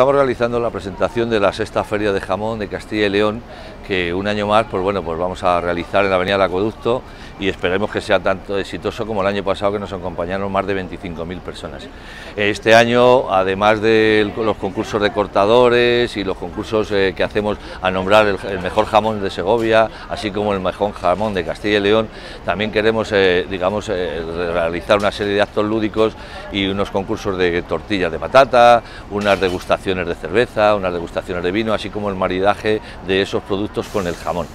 estamos realizando la presentación de la sexta feria de jamón de Castilla y León, que un año más, pues bueno, pues vamos a realizar en la Avenida del Acueducto y esperemos que sea tanto exitoso como el año pasado que nos acompañaron más de 25.000 personas. Este año, además de los concursos de cortadores y los concursos eh, que hacemos a nombrar el, mejor jamón de Segovia, así como el mejor jamón de Castilla y León, también queremos, eh, digamos, eh, realizar una serie de actos lúdicos y unos concursos de tortillas de patata, unas degustaciones de cerveza, unas degustaciones de vino, así como el maridaje de esos productos con el jamón.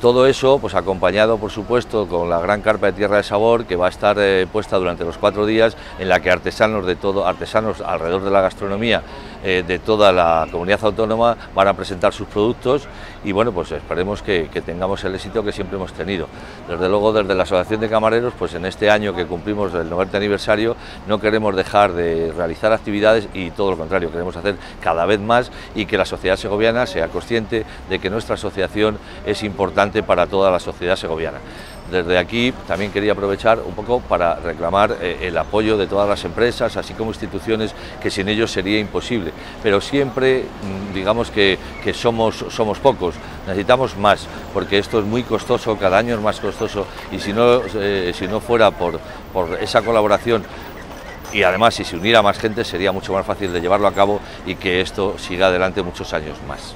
Todo eso, pues acompañado, por supuesto, con la gran carpa de tierra de sabor que va a estar eh, puesta durante los cuatro días, en la que artesanos de todo, artesanos alrededor de la gastronomía eh, de toda la comunidad autónoma van a presentar sus productos y bueno, pues esperemos que, tengamos el éxito que siempre hemos tenido. Desde luego, desde la Asociación de Camareros, pues en este año que cumplimos el 90 aniversario, no queremos dejar de realizar actividades y todo lo contrario, queremos hacer cada vez más y que la sociedad segoviana sea consciente de que nuestra asociación es importante para toda la sociedad segoviana. Desde aquí también quería aprovechar un poco para reclamar eh, el apoyo de todas las empresas, así como instituciones, que sin ellos sería imposible. Pero siempre, mm, digamos que, somos, somos pocos, necesitamos más, porque esto es muy costoso, cada año es más costoso, y si no, eh, si no fuera por, por esa colaboración y además si se uniera más gente sería mucho más fácil de llevarlo a cabo y que esto siga adelante muchos años más.